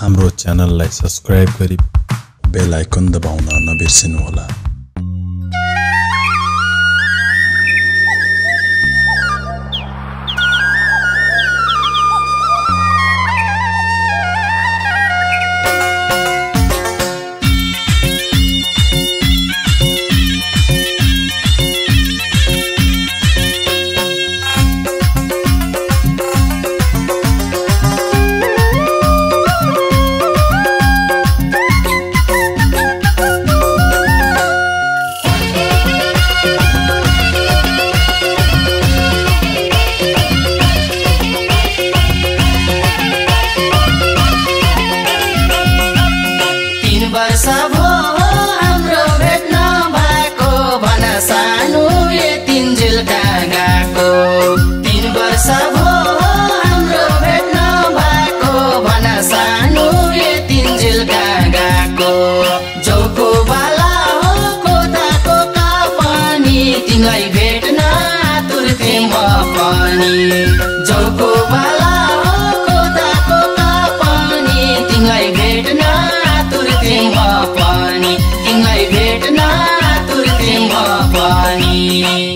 हाम्रो च्यानललाई सब्सक्राइब गरी बेल आइकन दबाउन नबिर्सिनुहोला। पनि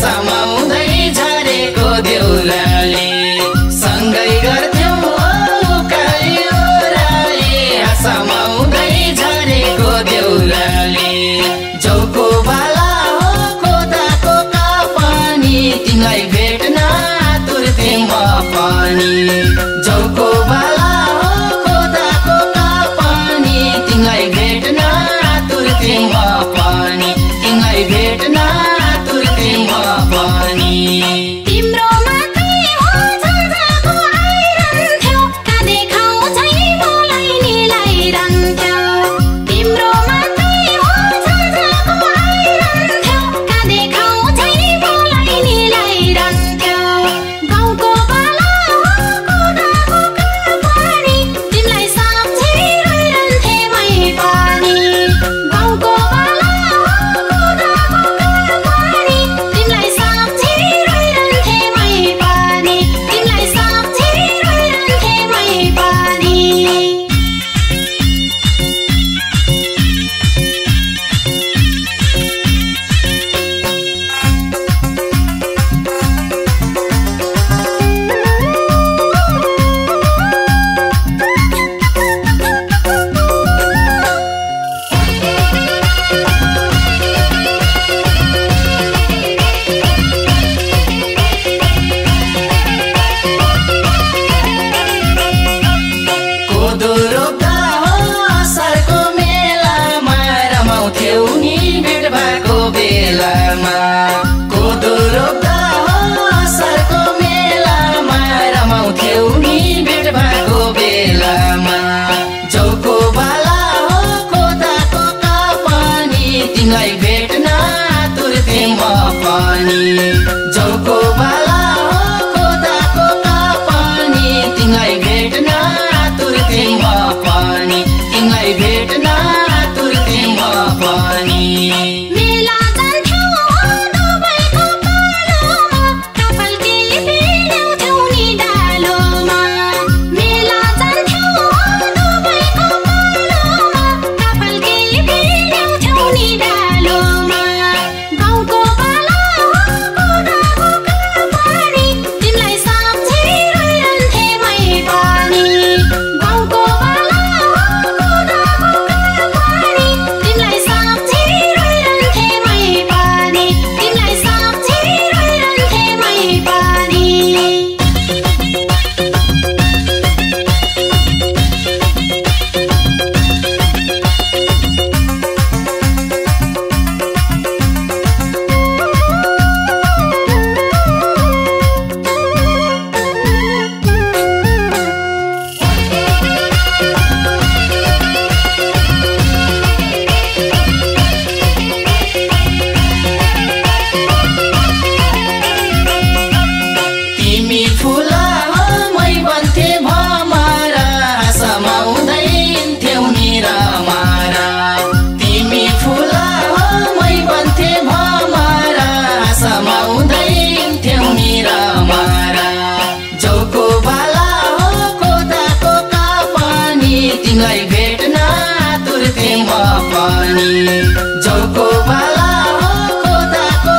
さま तिमीलाई भेट्न आतुर थिएँ म पनि। जौको बाला हो खोदाको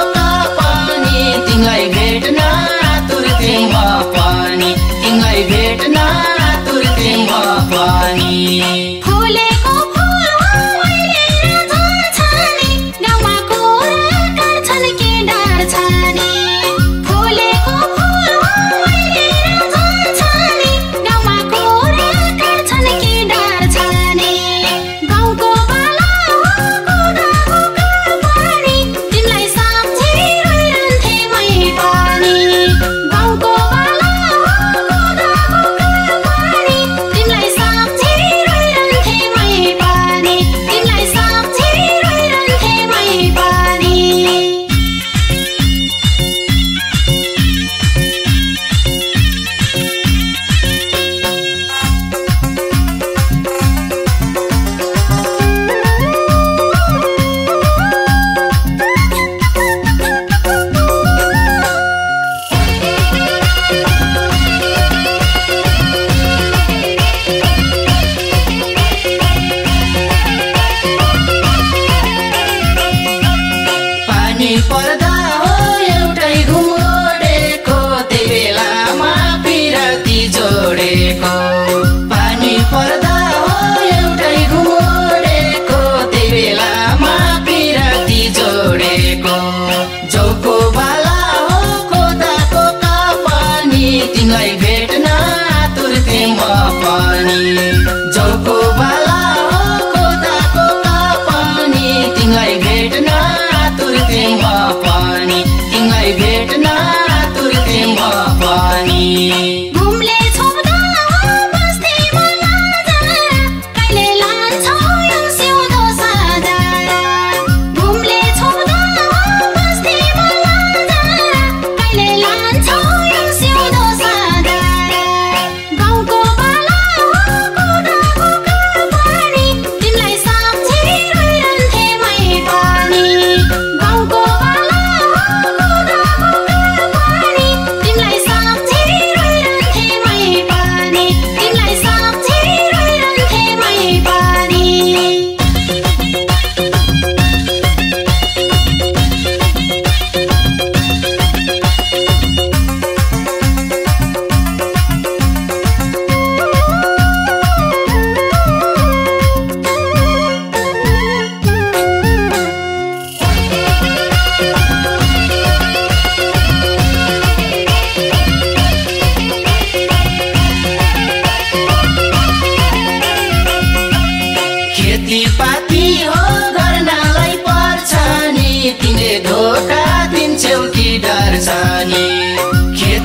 पनि तिमीलाई भेट्न आतुर थिएँ म पनि। तिमीलाई भेट्न आतुर थिएँ म पनि। पानी पर्दा हो एउटै घुमोडेको त्यही बेलामा पिराती जोडेको। पानी पर्दा हो एउटै घुमोडेको त्यही बेलामा पिराती जोडेको। जौको बाला हो खोदाको पानी तिमीलाई भेट्न आतुर थिएँ म पनि। जौको बाला हो खोदाको पानी तिमीलाई Yeah.